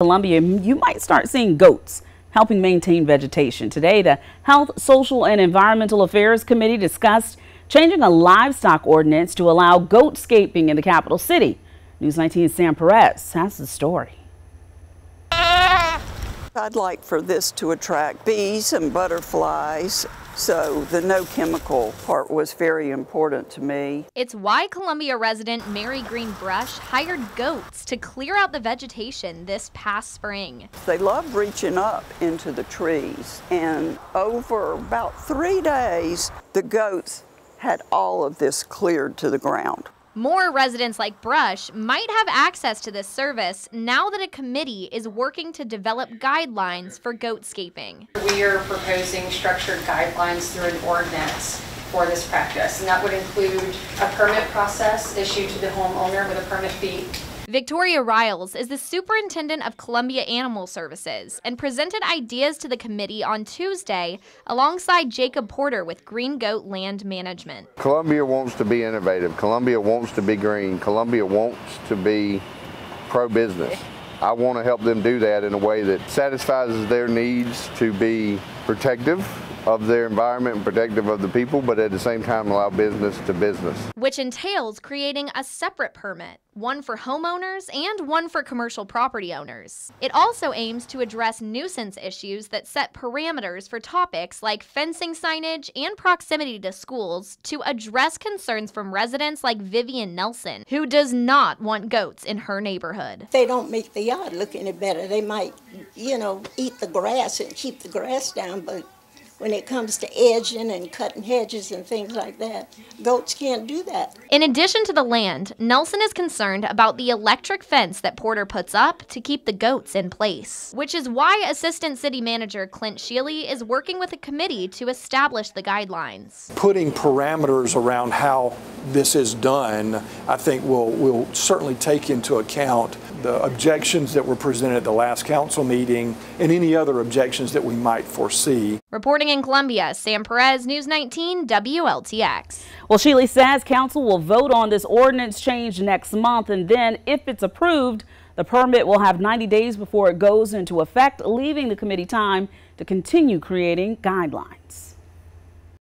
Columbia, you might start seeing goats helping maintain vegetation. Today, the Health, Social, and Environmental Affairs Committee discussed changing a livestock ordinance to allow goatscaping in the capital city. News 19's Sam Perez has the story. I'd like for this to attract bees and butterflies, so the no chemical part was very important to me. It's why Columbia resident Mary Green Brush hired goats to clear out the vegetation this past spring. They love reaching up into the trees, and over about three days, the goats had all of this cleared to the ground. More residents like Brush might have access to this service now that a committee is working to develop guidelines for goatscaping. We are proposing structured guidelines through an ordinance for this practice, and that would include a permit process issued to the homeowner with a permit fee Victoria Riles is the superintendent of Columbia Animal Services and presented ideas to the committee on Tuesday alongside Jacob Porter with Green Goat Land Management. Columbia wants to be innovative. Columbia wants to be green. Columbia wants to be pro-business. I want to help them do that in a way that satisfies their needs to be protective of their environment and protective of the people, but at the same time allow business to business. Which entails creating a separate permit, one for homeowners and one for commercial property owners. It also aims to address nuisance issues that set parameters for topics like fencing signage and proximity to schools to address concerns from residents like Vivian Nelson, who does not want goats in her neighborhood. They don't make the yard look any better. They might, you know, eat the grass and keep the grass down, but when it comes to edging and cutting hedges and things like that. Goats can't do that. In addition to the land, Nelson is concerned about the electric fence that Porter puts up to keep the goats in place, which is why Assistant City Manager Clint Shealy is working with a committee to establish the guidelines. Putting parameters around how this is done, I think will will certainly take into account the objections that were presented at the last council meeting and any other objections that we might foresee. Reporting in Columbia, Sam Perez, News 19, WLTX. Well, Shealy says council will vote on this ordinance change next month, and then if it's approved, the permit will have 90 days before it goes into effect, leaving the committee time to continue creating guidelines.